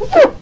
Woo!